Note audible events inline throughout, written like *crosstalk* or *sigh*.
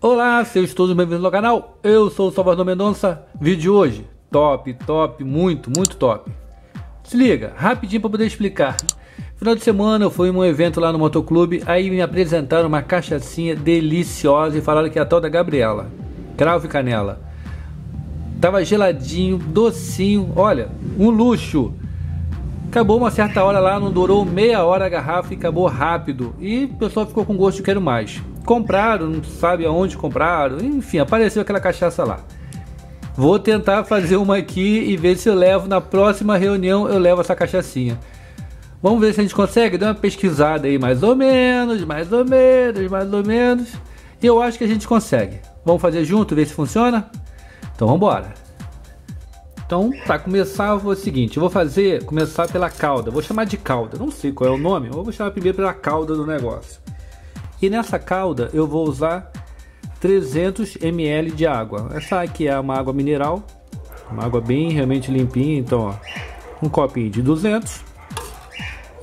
Olá, sejam todos bem-vindos ao canal. Eu sou o Salvador Mendonça. Vídeo de hoje, top, top, muito, muito top. Se liga, rapidinho para poder explicar. Final de semana eu fui em um evento lá no motoclube, aí me apresentaram uma cachaçinha deliciosa e falaram que é a tal da Gabriela. Cravo e canela. Tava geladinho, docinho, olha, um luxo. Acabou uma certa hora lá, não durou meia hora a garrafa e acabou rápido. E o pessoal ficou com gosto de quero mais. Compraram, não sabe aonde compraram, enfim, apareceu aquela cachaça lá. Vou tentar fazer uma aqui e ver se eu levo na próxima reunião, eu levo essa cachaçinha. Vamos ver se a gente consegue dar uma pesquisada aí, mais ou menos, mais ou menos, mais ou menos. E eu acho que a gente consegue. Vamos fazer junto, ver se funciona? Então vamos embora. Então, para começar, eu vou o seguinte, eu vou fazer, começar pela cauda. Vou chamar de cauda, não sei qual é o nome, eu vou chamar primeiro pela cauda do negócio. E nessa cauda eu vou usar 300 ml de água. Essa aqui é uma água mineral, uma água bem realmente limpinha, então ó, um copinho de 200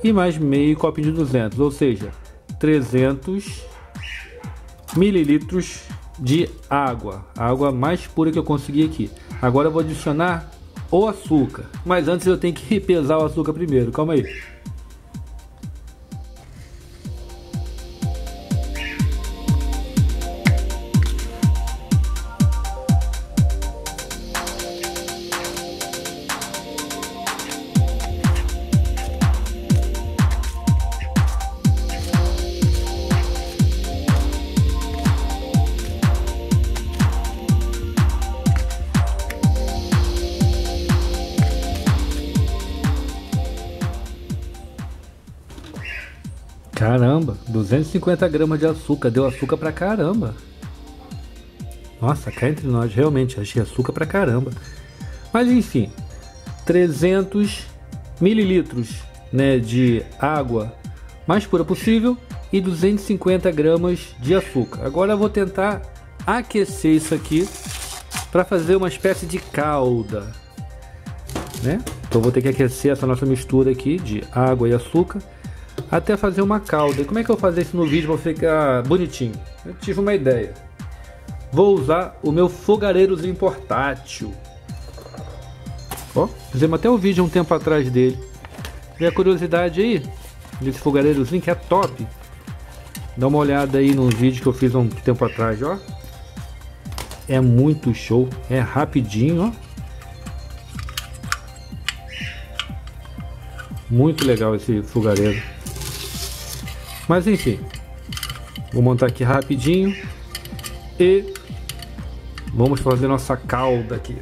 e mais meio copinho de 200, ou seja, 300 mililitros de água, a água mais pura que eu consegui aqui. Agora eu vou adicionar o açúcar, mas antes eu tenho que *laughs* pesar o açúcar primeiro, calma aí. 250 gramas de açúcar, deu açúcar pra caramba. Nossa, cá entre nós, realmente, achei açúcar pra caramba. Mas enfim, 300 mililitros né, de água mais pura possível e 250 gramas de açúcar. Agora eu vou tentar aquecer isso aqui para fazer uma espécie de calda, né? Então vou ter que aquecer essa nossa mistura aqui de água e açúcar até fazer uma calda. E como é que eu fazer isso no vídeo para ficar bonitinho? Eu tive uma ideia. Vou usar o meu fogareirozinho portátil. Ó, fizemos até o um vídeo um tempo atrás dele. Vê a curiosidade aí desse fogareirozinho que é top. Dá uma olhada aí no vídeo que eu fiz um tempo atrás, ó. É muito show, é rapidinho, ó. Muito legal esse fogareiro. Mas enfim, vou montar aqui rapidinho e vamos fazer nossa calda aqui.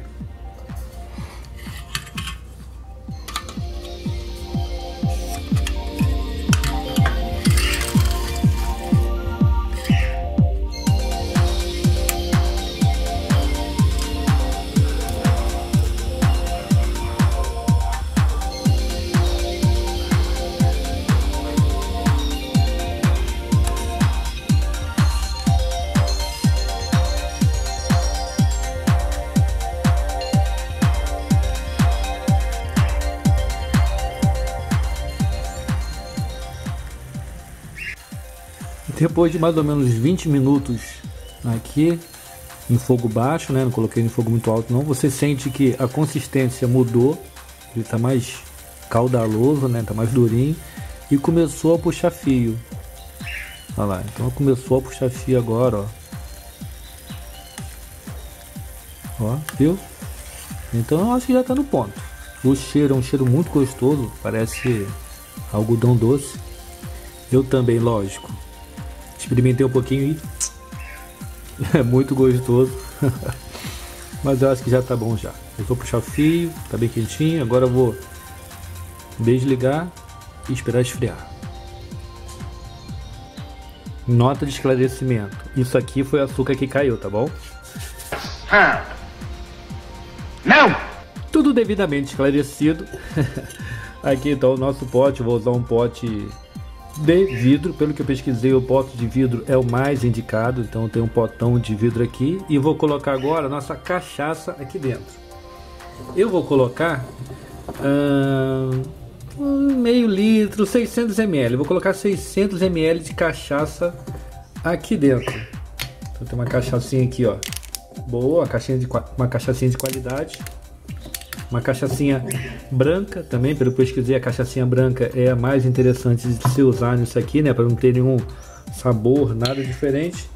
Depois de mais ou menos 20 minutos aqui em fogo baixo, né? Não coloquei em fogo muito alto não. Você sente que a consistência mudou, ele está mais caudaloso, né? Tá mais durinho e começou a puxar fio. Olha lá, então começou a puxar fio agora, ó. Ó, viu? Então eu acho que já está no ponto. O cheiro é um cheiro muito gostoso, parece algodão doce. Eu também, lógico, Experimentei um pouquinho e *laughs* é muito gostoso. *laughs* Mas eu acho que já tá bom já. Eu vou puxar o fio, tá bem quentinho. Agora eu vou desligar e esperar esfriar. Nota de esclarecimento. Isso aqui foi açúcar que caiu, tá bom? Não! Tudo devidamente esclarecido. *laughs* aqui então o nosso pote. vou usar um pote de vidro. Pelo que eu pesquisei, o pote de vidro é o mais indicado. Então tem um potão de vidro aqui. E vou colocar agora a nossa cachaça aqui dentro. Eu vou colocar hum, um meio litro, 600 ml. Vou colocar 600 ml de cachaça aqui dentro. Então tem uma cachaçinha aqui, ó. Boa, caixinha de uma cachaçinha de qualidade. Uma cachaçinha branca também, pelo que eu pesquisei, a cachaçinha branca é a mais interessante de se usar nisso aqui, né, para não ter nenhum sabor, nada diferente.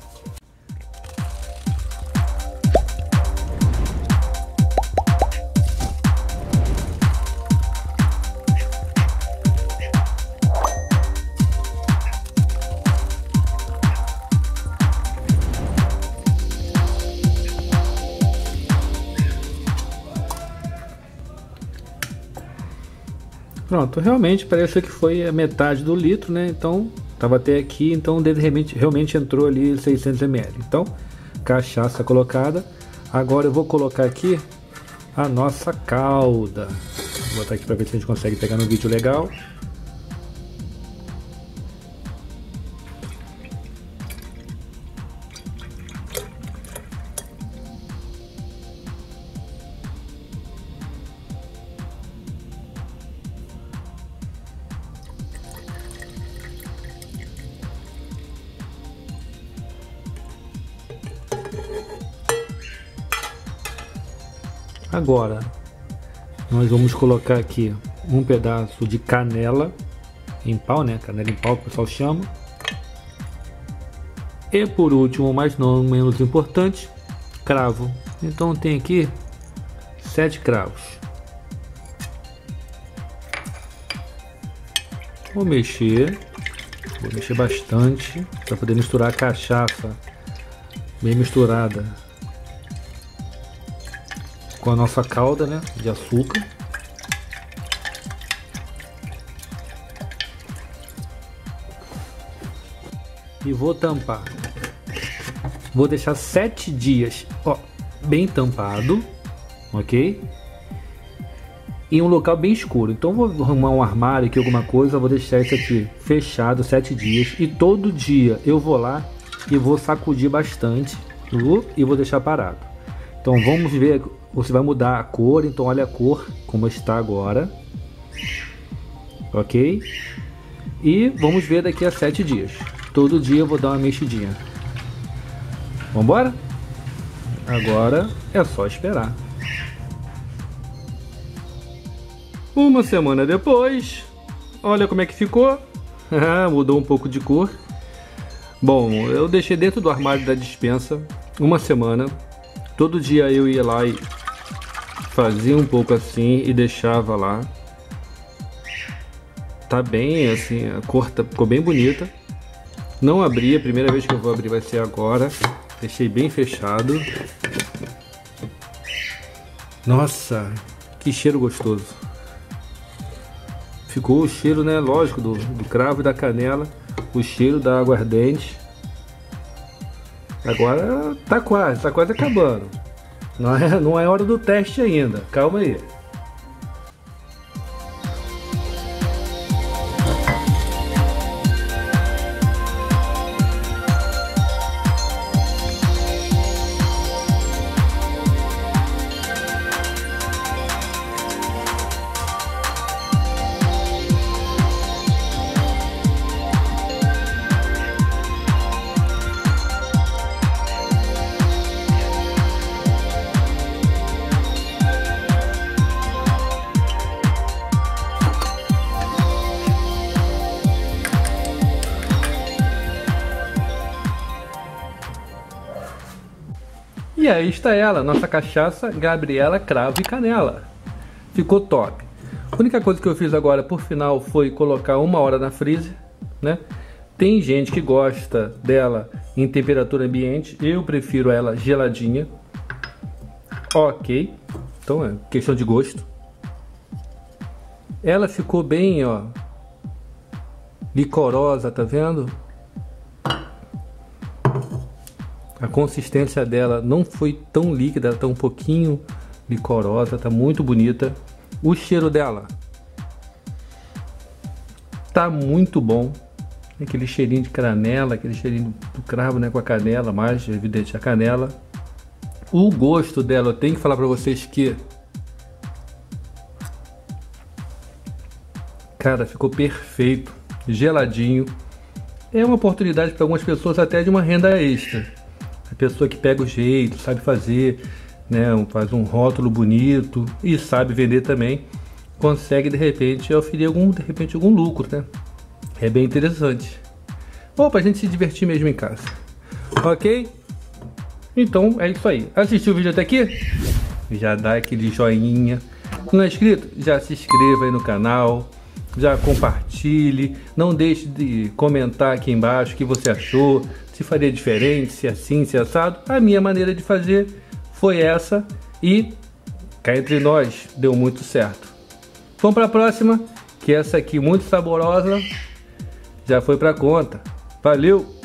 Pronto, realmente parece que foi a metade do litro, né? Então, estava até aqui, então de repente, realmente entrou ali 600 ml. Então, cachaça colocada. Agora eu vou colocar aqui a nossa calda. Vou botar aqui para ver se a gente consegue pegar no vídeo legal. Agora, nós vamos colocar aqui um pedaço de canela em pau, né? Canela em pau que o pessoal chama. E por último, mas não menos importante, cravo. Então tem aqui sete cravos. Vou mexer, vou mexer bastante para poder misturar a cachaça bem misturada com a nossa calda né, de açúcar. E vou tampar. Vou deixar sete dias, ó, bem tampado, ok? Em um local bem escuro. Então vou arrumar um armário aqui, alguma coisa, vou deixar isso aqui fechado sete dias. E todo dia eu vou lá e vou sacudir bastante e vou deixar parado. Então vamos ver você vai mudar a cor, então olha a cor como está agora. Ok? E vamos ver daqui a sete dias. Todo dia eu vou dar uma mexidinha. Vambora? Agora é só esperar. Uma semana depois, olha como é que ficou. *laughs* Mudou um pouco de cor. Bom, eu deixei dentro do armário da dispensa uma semana. Todo dia eu ia lá e fazia um pouco assim e deixava lá. Tá bem, assim, a cor tá, ficou bem bonita. Não abri, a primeira vez que eu vou abrir vai ser agora. Deixei bem fechado. Nossa, que cheiro gostoso. Ficou o cheiro, né, lógico, do, do cravo e da canela. O cheiro da aguardente. Agora tá quase, tá quase acabando. Não é, *laughs* não é hora do teste ainda. Calma aí. E aí está ela, nossa cachaça Gabriela Cravo e Canela. Ficou top. A única coisa que eu fiz agora por final foi colocar uma hora na freezer, né? Tem gente que gosta dela em temperatura ambiente, eu prefiro ela geladinha. Ok, então é questão de gosto. Ela ficou bem, ó, licorosa, tá vendo? A consistência dela não foi tão líquida, tá um pouquinho licorosa, tá muito bonita. O cheiro dela tá muito bom. Aquele cheirinho de canela, aquele cheirinho do cravo né, com a canela, mais evidente a canela. O gosto dela, eu tenho que falar para vocês que Cara, ficou perfeito, geladinho. É uma oportunidade para algumas pessoas até de uma renda extra. Pessoa que pega o jeito, sabe fazer, né, faz um rótulo bonito e sabe vender também, consegue de repente oferecer algum, de repente algum lucro, né? É bem interessante. Ou para a gente se divertir mesmo em casa. Ok? Então é isso aí. Assistiu o vídeo até aqui? Já dá aquele joinha. Não é inscrito, já se inscreva aí no canal. Já compartilhe. Não deixe de comentar aqui embaixo o que você achou. Se faria diferente, se é assim, se é assado. A minha maneira de fazer foi essa. E cá entre nós, deu muito certo. Vamos para a próxima, que essa aqui muito saborosa já foi para conta. Valeu!